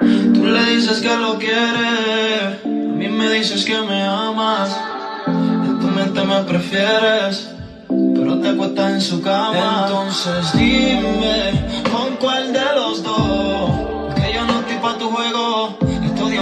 Tú le dices que lo quieres, a mí me dices que me amas. En tu mente me prefieres, pero te acuestas en su cama. Entonces dime, ¿con cuál de los dos? Que yo no estoy pa' tu juego, esto de